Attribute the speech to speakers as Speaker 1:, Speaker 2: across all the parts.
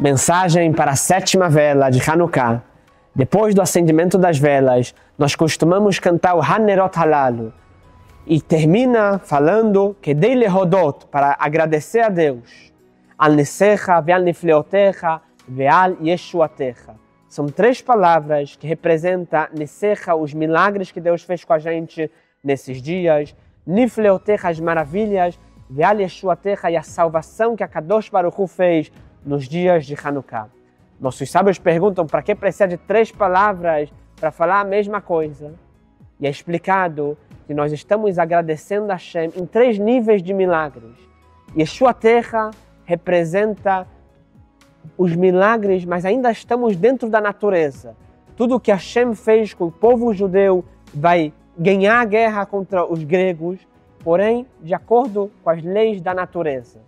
Speaker 1: Mensagem para a sétima vela de Hanukkah. Depois do acendimento das velas, nós costumamos cantar o Hanerot Halalu e termina falando que dei rodot para agradecer a Deus. Al Nesecha, Veal Nifleotecha, Veal Yeshuatecha. São três palavras que representam Nesecha, os milagres que Deus fez com a gente nesses dias, Nifleotecha, as maravilhas, Veal Yeshuatecha e a salvação que a Kadosh Baruch Hu fez nos dias de Hanukkah. Nossos sábios perguntam para que precisa de três palavras para falar a mesma coisa. E é explicado que nós estamos agradecendo a Hashem em três níveis de milagres. Yeshua Terra representa os milagres, mas ainda estamos dentro da natureza. Tudo o que Hashem fez com o povo judeu vai ganhar a guerra contra os gregos, porém, de acordo com as leis da natureza.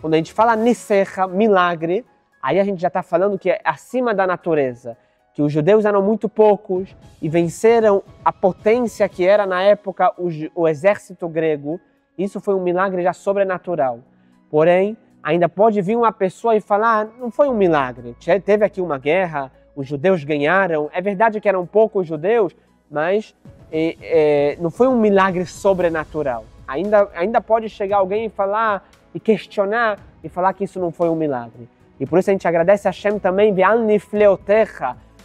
Speaker 1: Quando a gente fala Nissecha, milagre, aí a gente já está falando que é acima da natureza. Que os judeus eram muito poucos e venceram a potência que era na época o, o exército grego. Isso foi um milagre já sobrenatural. Porém, ainda pode vir uma pessoa e falar: ah, não foi um milagre, teve aqui uma guerra, os judeus ganharam. É verdade que eram poucos judeus, mas é, não foi um milagre sobrenatural. Ainda, ainda pode chegar alguém e falar: e questionar e falar que isso não foi um milagre. E por isso a gente agradece a Hashem também,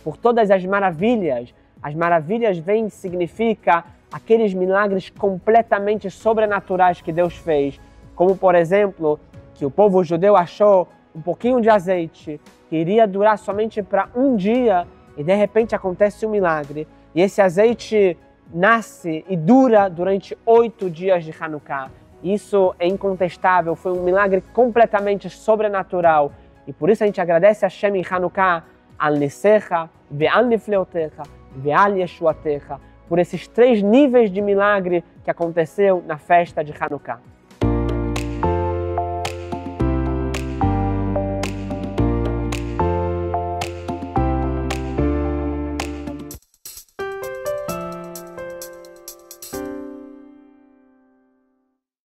Speaker 1: por todas as maravilhas. As maravilhas vem significa aqueles milagres completamente sobrenaturais que Deus fez, como por exemplo, que o povo judeu achou um pouquinho de azeite que iria durar somente para um dia e de repente acontece um milagre. E esse azeite nasce e dura durante oito dias de Hanukkah. Isso é incontestável, foi um milagre completamente sobrenatural. E por isso a gente agradece a Shem em Hanukkah, al Nesecha, ve'al Nifleotecha, ve'al Yeshuatecha, por esses três níveis de milagre que aconteceu na festa de Hanukkah.